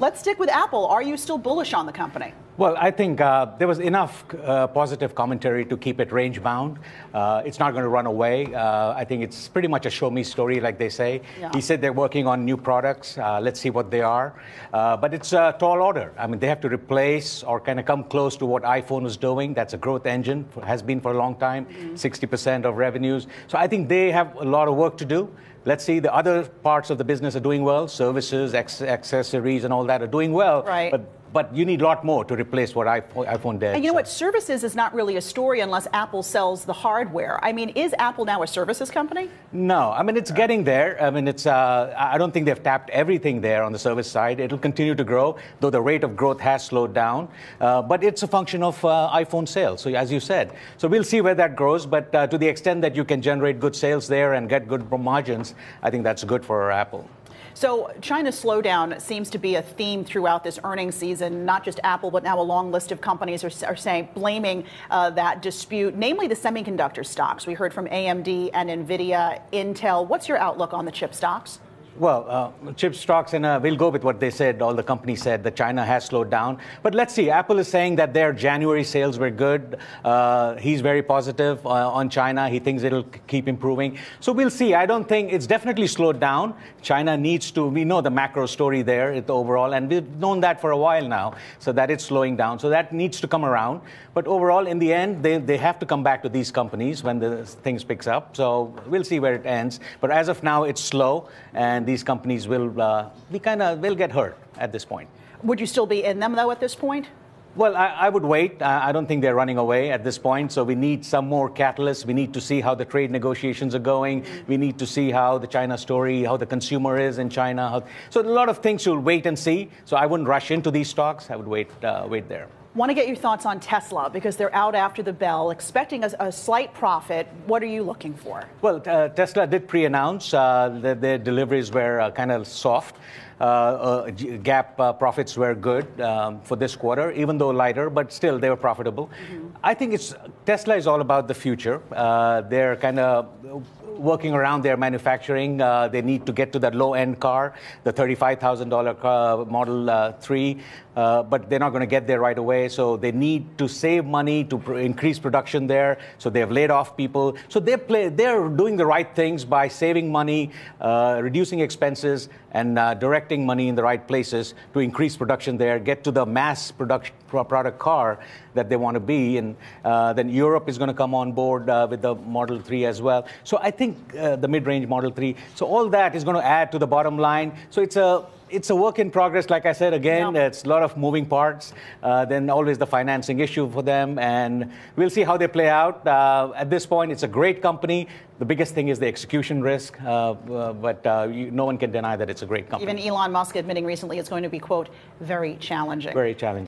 Let's stick with Apple. Are you still bullish on the company? Well, I think uh, there was enough uh, positive commentary to keep it range bound. Uh, it's not going to run away. Uh, I think it's pretty much a show me story, like they say. Yeah. He said they're working on new products. Uh, let's see what they are. Uh, but it's a tall order. I mean, they have to replace or kind of come close to what iPhone was doing. That's a growth engine, for, has been for a long time, mm-hmm. 60% of revenues. So I think they have a lot of work to do. Let's see, the other parts of the business are doing well. Services, accessories, and all that are doing well. Right. But but you need a lot more to replace what iPhone did. And you know so. what? Services is not really a story unless Apple sells the hardware. I mean, is Apple now a services company? No. I mean, it's getting there. I mean, it's. Uh, I don't think they've tapped everything there on the service side. It'll continue to grow, though the rate of growth has slowed down. Uh, but it's a function of uh, iPhone sales. So as you said, so we'll see where that grows. But uh, to the extent that you can generate good sales there and get good margins, I think that's good for Apple. So China's slowdown seems to be a theme throughout this earnings season. Not just Apple, but now a long list of companies are, are saying blaming uh, that dispute, namely the semiconductor stocks. We heard from AMD and Nvidia, Intel. What's your outlook on the chip stocks? Well, uh, chip stocks, and uh, we'll go with what they said. All the companies said that China has slowed down. But let's see. Apple is saying that their January sales were good. Uh, he's very positive uh, on China. He thinks it'll keep improving. So we'll see. I don't think it's definitely slowed down. China needs to. We know the macro story there, the overall, and we've known that for a while now. So that it's slowing down. So that needs to come around. But overall, in the end, they, they have to come back to these companies when the things picks up. So we'll see where it ends. But as of now, it's slow, and these companies will uh, we kind of will get hurt at this point. Would you still be in them though at this point? Well, I, I, would wait. I don't think they're running away at this point. So we need some more catalysts. We need to see how the trade negotiations are going. We need to see how the China story, how the consumer is in China. How, so a lot of things you'll wait and see. So I wouldn't rush into these stocks. I would wait, uh, wait there. Want to get your thoughts on Tesla because they're out after the bell, expecting a, a slight profit. What are you looking for? Well, uh, Tesla did pre announce uh, that their deliveries were uh, kind of soft. Uh, uh, GAAP uh, profits were good um, for this quarter, even though lighter, but still they were profitable. Mm-hmm. I think it's Tesla is all about the future. they're kind of working around their manufacturing. Uh, they need to get to that low end car, the $35,000 Model uh, 3, uh, but they're not going to get there right away. So they need to save money to pr- increase production there. So they have laid off people. So they play, they're doing the right things by saving money, uh, reducing expenses, and uh, directing money in the right places to increase production there, get to the mass production product car that they want to be. And uh, then Europe is going to come on board with the Model 3 as well. So I think think uh, the mid-range Model 3. So all that is going to add to the bottom line. So it's a it's a work in progress. Like I said again, yeah. it's a lot of moving parts. Uh, then always the financing issue for them, and we'll see how they play out. Uh, at this point, it's a great company. The biggest thing is the execution risk, uh, uh but uh, you, no one can deny that it's a great company. Even Elon Musk admitting recently it's going to be quote very challenging. Very challenging.